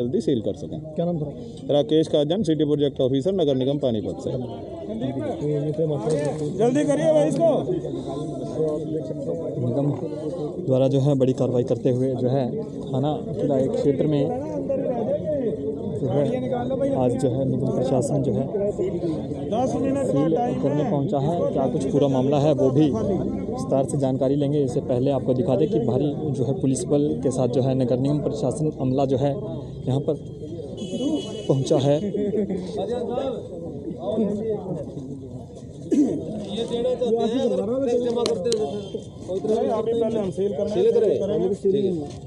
जल्दी सील कर सकें। क्या नाम था Rakesh Kajan city project officer नगर निगम पानीपत से। जल्दी करिए भाई इसको। निगम द्वारा जो है बड़ी कार्रवाई करते हुए जो है थाना किला एक क्षेत्र में जो है आज जो है निगम प्रशासन जो है सील करने पहुँचा है। क्या कुछ पूरा मामला है वो भी विस्तार से जानकारी लेंगे। इससे पहले आपको दिखा दें कि भारी जो है पुलिस बल के साथ जो है नगर निगम प्रशासन अमला जो है यहाँ पर पहुँचा है।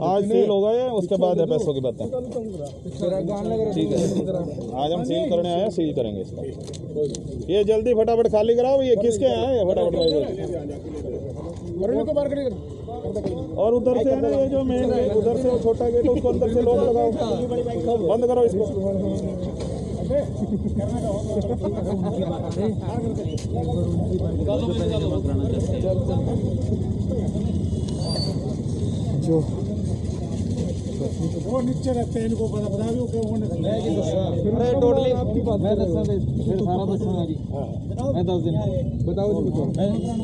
आज सील होगा ये उसके बाद है पैसों की बातें। ठीक है। आज हम सील करने आए हैं, सील करेंगे इसका। ये जल्दी फटाफट खाली कराओ ये किसके है? फटाफट और उधर से है ना ये जो मेन है उधर से वो छोटा गेट उसको अंदर से लॉक लगाओ। बंद करो इसको। जो नीचे रहते हैं इनको पता बता दो क्या होने टोटली मैं दसा फिर सारा जी मैं दस दिन बताओ जी बताओ।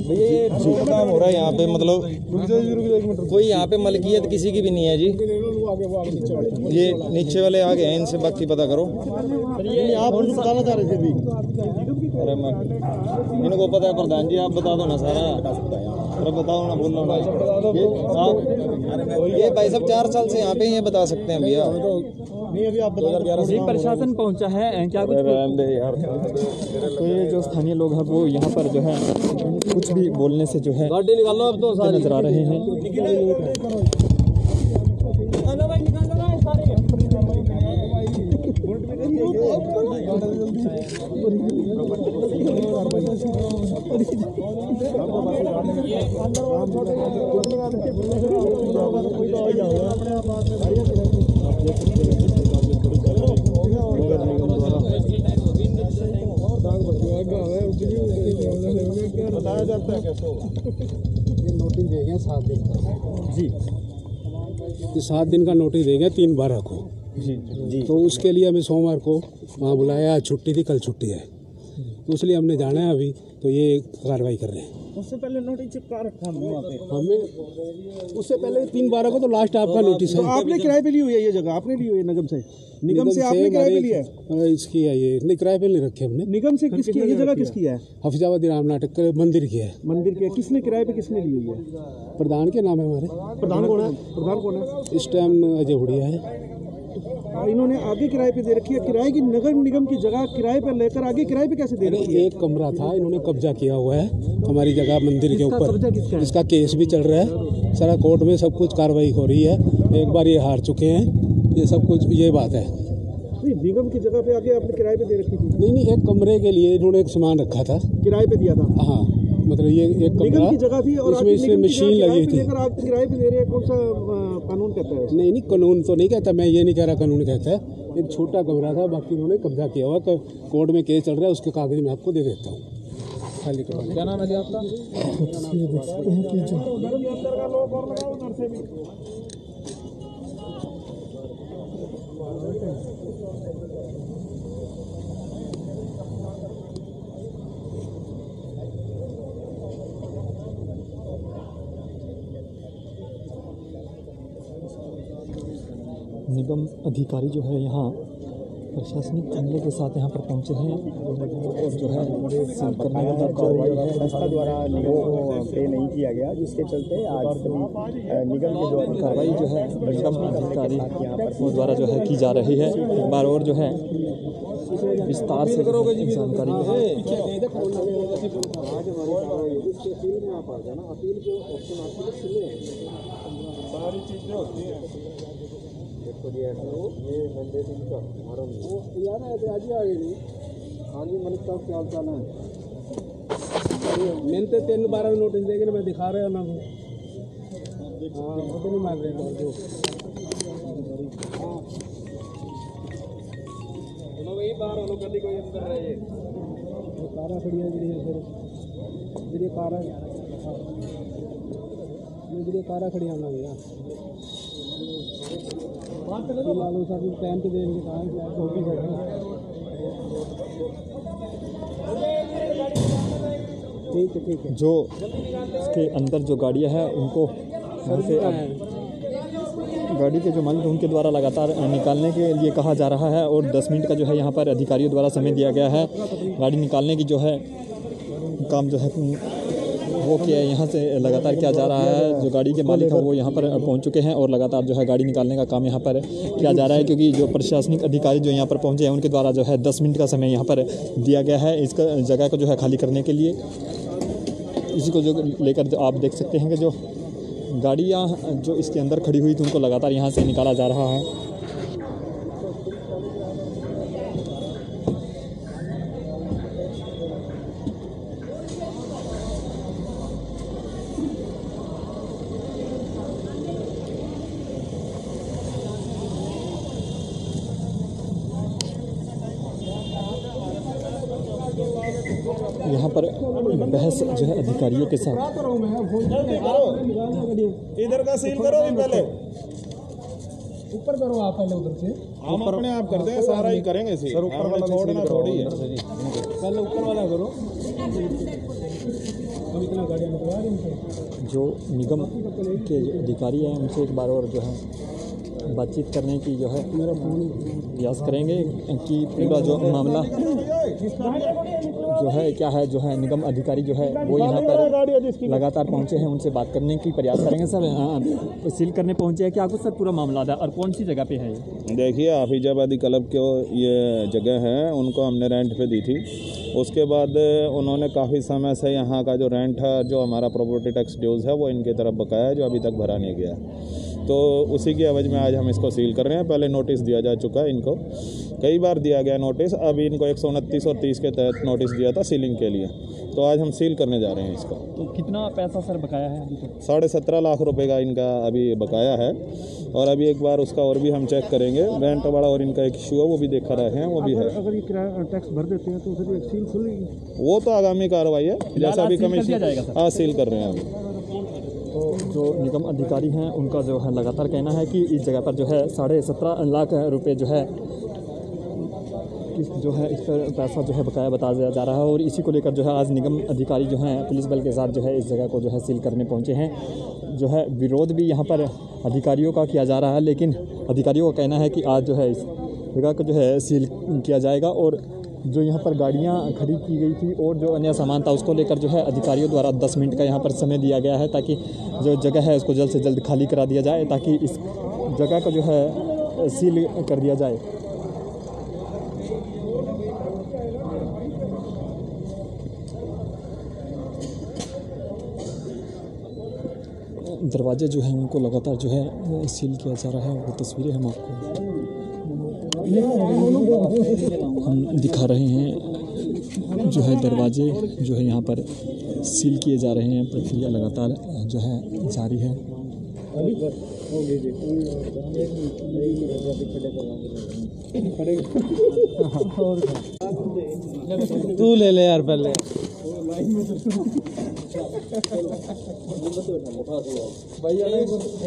भैया ये जो काम हो रहा है यहाँ पे मतलब कोई यहाँ पे मलकियत किसी की भी नहीं है जी। ये नीचे वाले आ गए हैं इनसे बाकी पता करो। आप उनको बताना चाह रहे थे अभी। अरे मैं इनको पता है प्रधान जी आप बता दो ना सारा। अरे बताओ ना बोलो ना। ये आप ये भाई साहब चार साल से यहाँ पे ये बता सकते हैं भैया। नहीं अभी आप बता जी प्रशासन पहुँचा है क्या कुछ यार। तो ये जो स्थानीय लोग हैं वो यहाँ पर जो है कुछ भी बोलने से जो है गाड़ी निकालो अब तो नज़र आ रहे हैं। बताया जाता है कैसे होगा नोटिस देंगे सात दिन का जी सात दिन का नोटिस देंगे तीन बारह को। जी जी। तो उसके लिए हमें सोमवार को वहाँ बुलाया छुट्टी थी कल छुट्टी है। तो इसलिए हमने जाना है अभी तो ये कार्रवाई कर रहे हैं। उससे पहले नोटिस चिपका रखा हमने वहाँ पे। हमें उससे पहले तीन बारह को तो लास्ट आपका नोटिस है। आपने किराए पे ली हुई है ये जगह? आपने ली हुई है निगम से? निगम से आपने किराए पे लिया है? इसकी है ये। नहीं किराए पे नहीं रखे हमने। निगम से किसकी ये जगह किसकी है? हफिजाबादी राम नाटक मंदिर की है। मंदिर के किसने किराए पे किसने ली हुई है? प्रधान के नाम है हमारे। प्रधान कौन है? प्रधान कौन है? इस टाइम अजय हुडिया है। इन्होंने आगे किराए पे दे रखी है। किराए की नगर निगम की जगह किराए पर लेकर आगे किराए पे कैसे दे रखी है? एक कमरा था इन्होंने कब्जा किया हुआ है हमारी जगह मंदिर के ऊपर। इसका केस भी चल रहा है। सारा कोर्ट में सब कुछ कार्रवाई हो रही है। एक बार ये हार चुके हैं। ये सब कुछ ये बात है। निगम की जगह पे आगे आपने किराए पे दे रखी थी। नहीं नहीं एक कमरे के लिए इन्होंने एक सामान रखा था। किराए पे दिया था। हाँ। मतलब ये एक कमरा जगह थी और इसमें इसमें मशीन लगी थी। आप किराए पे दे रहे हैं कौन सा कानून कहता है नहीं नहीं कानून तो नहीं कहता मैं ये नहीं कह रहा कानून कहता है। एक छोटा कमरा था बाकी उन्होंने कब्जा किया हुआ कोर्ट में केस चल रहा है उसके कागज़ मैं आपको दे देता हूँ। खाली करवा क्या नाम है जी आपका? निगम अधिकारी जो है यहाँ प्रशासनिक अमले के साथ यहाँ पर पहुँचे हैं। और जो है सील करने का कार्रवाई है संस्था द्वारा निगम को पे नहीं किया गया जिसके चलते आज सभी निगम के जो कार्रवाई जो है निगम अधिकारी वो द्वारा जो है की जा रही है। एक बार और जो है विस्तार से जानकारी जो है। सारी चीज़ें होती हैं। मैंने तो तीन बारह नोटिस मैं दिखा रहा ना कारा खड़ी है जी फिर ये कारा। ये इधर ये कारा खड़ी ना भैया लालू साहब टाइम पे देंगे कहाँ है क्या होगी ठीक है ठीक है। जो इसके अंदर जो गाड़ियाँ हैं उनको यहाँ से गाड़ी के जो मालिक हैं उनके द्वारा लगातार निकालने के लिए कहा जा रहा है और 10 मिनट का जो है यहाँ पर अधिकारियों द्वारा समय दिया गया है। गाड़ी निकालने की जो है काम जो है वो किया यहाँ से लगातार किया जा रहा है, जो गाड़ी के मालिक हैं वो यहाँ पर पहुँच चुके हैं और लगातार जो है गाड़ी निकालने का काम यहाँ पर किया जा रहा है क्योंकि जो प्रशासनिक अधिकारी जो यहाँ पर पहुँचे हैं, उनके द्वारा जो है दस मिनट का समय यहाँ पर दिया गया है इस जगह को जो है खाली करने के लिए। इसी को जो लेकर आप देख सकते हैं कि जो गाड़ियाँ जो इसके अंदर खड़ी हुई थी, उनको लगातार यहाँ से निकाला जा रहा है। बहस जो है अधिकारियों के साथ। इधर का सील करो अभी पहले। ऊपर करो आप पहले उधर से। हम अपने आप करते हैं सारा ही करेंगे सील। हमने छोड़ना थोड़ी है। पहले ऊपर वाला करो। हम इतना गाड़ियाँ निकलवा रहे जो निगम के जो अधिकारी हैं उनसे एक बार और जो है बातचीत करने की जो है प्रयास करेंगे कि पूरा जो मामला जो है क्या है जो है निगम अधिकारी जो है वो यहाँ पर लगातार पहुँचे हैं उनसे बात करने की प्रयास करेंगे सर। हाँ, सील करने पहुँचे हैं क्या कुछ सर पूरा मामला था और कौन सी जगह पे है देखिए हाफिजाबादी क्लब के ये जगह है उनको हमने रेंट पे दी थी। उसके बाद उन्होंने काफ़ी समय से यहाँ का जो रेंट है जो हमारा प्रॉपर्टी टैक्स ड्यूज़ है वो इनकी तरफ़ बकाया है जो अभी तक भरा नहीं गया। तो उसी की एवज में आज हम इसको सील कर रहे हैं। पहले नोटिस दिया जा चुका है इनको। कई बार दिया गया नोटिस अभी इनको एक सौ उनतीस और तीस के तहत नोटिस दिया था सीलिंग के लिए। तो आज हम सील करने जा रहे हैं इसको। तो कितना पैसा सर बकाया है अभी तक? साढ़े सत्रह लाख रुपए का इनका अभी बकाया है। और अभी एक बार उसका और भी हम चेक करेंगे। रेंट वाला और इनका एक इशू है वो भी देखा रहे हैं वो भी है। अगर ये किराया टैक्स भर देते हैं तो फिर सील खुलेगी वो तो आगामी कार्रवाई है। जैसा आज भी सील कमीशन जाएगा हाँ सील कर रहे हैं अभी। तो जो निगम अधिकारी हैं उनका जो है लगातार कहना है कि इस जगह पर जो है साढ़े सत्रह लाख रुपए जो है जो है इस पर पैसा जो है बकाया बता दिया जा रहा है और इसी को लेकर जो है आज निगम अधिकारी जो हैं पुलिस बल के साथ जो है इस जगह को जो है सील करने पहुँचे हैं जो है विरोध भी यहाँ पर अधिकारियों का किया जा रहा है लेकिन अधिकारियों का कहना है कि आज जो है इस जगह को जो है सील किया जाएगा और जो यहाँ पर गाड़ियाँ खड़ी की गई थी और जो अन्य सामान था, उसको लेकर जो है अधिकारियों द्वारा 10 मिनट का यहाँ पर समय दिया गया है ताकि जो जगह है, उसको जल्द से जल्द खाली करा दिया जाए ताकि इस जगह को जो है सील कर दिया जाए। दरवाजे जो हैं, उनको लगातार जो है सील किया जा रहा है। वो तस्वीरें हम आपको हम दिखा रहे हैं, जो है दरवाजे, जो है यहाँ पर सील किए जा रहे हैं, प्रक्रिया लगातार जो है जारी है। तू ले ले यार पहले।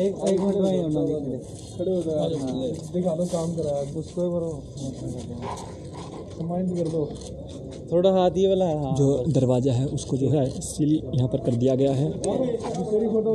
एक एक मिनट में होना खड़े हो जाओ दिखा दो काम करा उसको करो कर दो थोड़ा हाथ ये वाला हाँ जो दरवाज़ा है, उसको जो है, सील यहाँ पर कर दिया गया है। तेरी photo